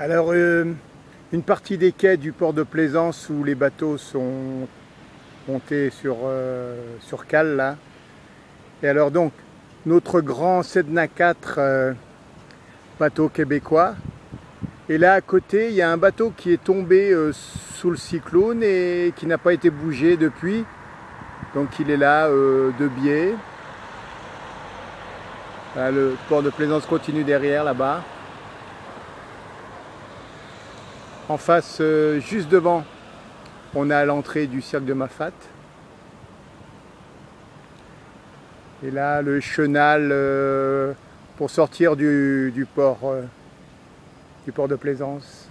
Alors, euh, une partie des quais du port de Plaisance où les bateaux sont montés sur, euh, cale là. Et alors donc, notre grand Sedna 4 euh, bateau québécois. Et là à côté, il y a un bateau qui est tombé sous le cyclone et qui n'a pas été bougé depuis. Donc il est là de biais. le port de Plaisance continue derrière là-bas. En face, euh, juste devant, on a l'entrée du cirque de Mafat. Et là, le chenal euh, pour sortir du, port, euh, du port de Plaisance.